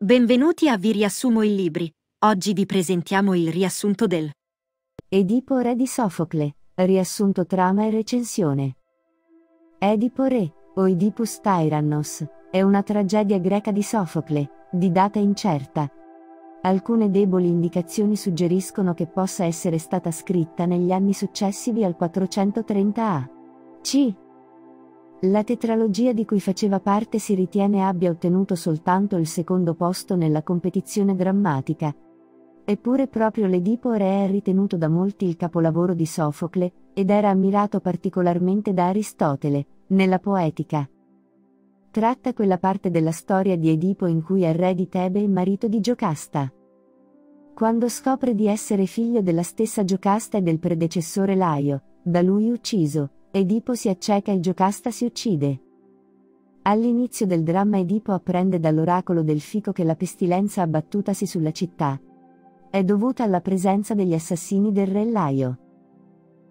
Benvenuti a Vi riassumo i libri. Oggi vi presentiamo il riassunto del Edipo re di Sofocle, riassunto trama e recensione. Edipo re, o Oedipus Tyrannos, è una tragedia greca di Sofocle, di data incerta. Alcune deboli indicazioni suggeriscono che possa essere stata scritta negli anni successivi al 430 a. C. La tetralogia di cui faceva parte si ritiene abbia ottenuto soltanto il secondo posto nella competizione drammatica. Eppure proprio l'Edipo Re è ritenuto da molti il capolavoro di Sofocle, ed era ammirato particolarmente da Aristotele, nella poetica. Tratta quella parte della storia di Edipo in cui è re di Tebe e marito di Giocasta. Quando scopre di essere figlio della stessa Giocasta e del predecessore Laio, da lui ucciso, Edipo si acceca e Giocasta si uccide. All'inizio del dramma Edipo apprende dall'oracolo del fico che la pestilenza abbattutasi sulla città è dovuta alla presenza degli assassini del re Laio.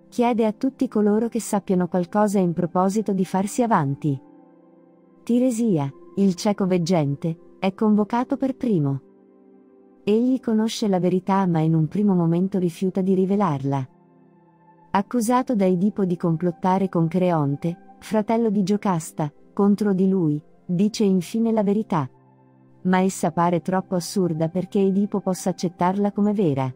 Chiede a tutti coloro che sappiano qualcosa in proposito di farsi avanti. Tiresia, il cieco veggente, è convocato per primo. Egli conosce la verità ma in un primo momento rifiuta di rivelarla. Accusato da Edipo di complottare con Creonte, fratello di Giocasta, contro di lui, dice infine la verità. Ma essa pare troppo assurda perché Edipo possa accettarla come vera.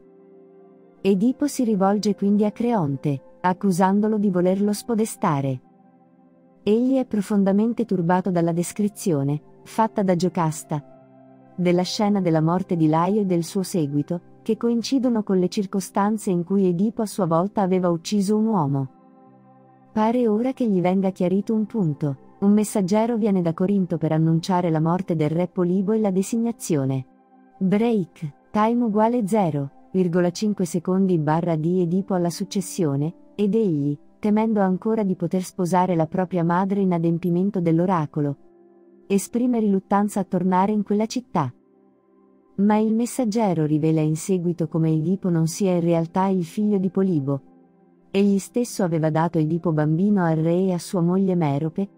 Edipo si rivolge quindi a Creonte, accusandolo di volerlo spodestare. Egli è profondamente turbato dalla descrizione, fatta da Giocasta, della scena della morte di Laio e del suo seguito, che coincidono con le circostanze in cui Edipo a sua volta aveva ucciso un uomo. Pare ora che gli venga chiarito un punto. Un messaggero viene da Corinto per annunciare la morte del re Polibo e la designazione. Break, time uguale 0,5 secondi barra di Edipo alla successione, ed egli, temendo ancora di poter sposare la propria madre in adempimento dell'oracolo, esprime riluttanza a tornare in quella città. Ma il messaggero rivela in seguito come Edipo non sia in realtà il figlio di Polibo. Egli stesso aveva dato Edipo bambino al re e a sua moglie Merope,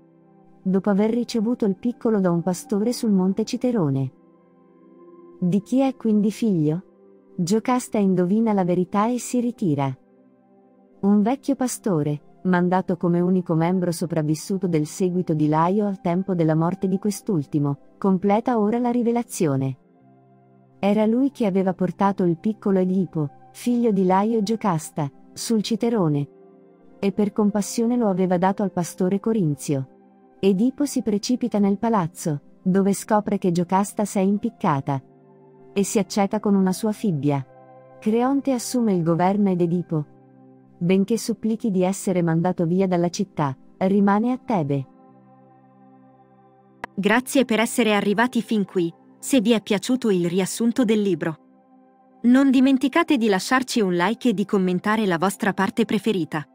dopo aver ricevuto il piccolo da un pastore sul monte Citerone. Di chi è quindi figlio? Giocasta indovina la verità e si ritira. Un vecchio pastore, mandato come unico membro sopravvissuto del seguito di Laio al tempo della morte di quest'ultimo, completa ora la rivelazione. Era lui che aveva portato il piccolo Edipo, figlio di Laio Giocasta, sul Citerone. E per compassione lo aveva dato al pastore Corinzio. Edipo si precipita nel palazzo, dove scopre che Giocasta si è impiccata. E si acceca con una sua fibbia. Creonte assume il governo ed Edipo, benché supplichi di essere mandato via dalla città, rimane a Tebe. Grazie per essere arrivati fin qui se vi è piaciuto il riassunto del libro. Non dimenticate di lasciarci un like e di commentare la vostra parte preferita.